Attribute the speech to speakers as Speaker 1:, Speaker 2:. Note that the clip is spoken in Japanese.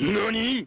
Speaker 1: 何？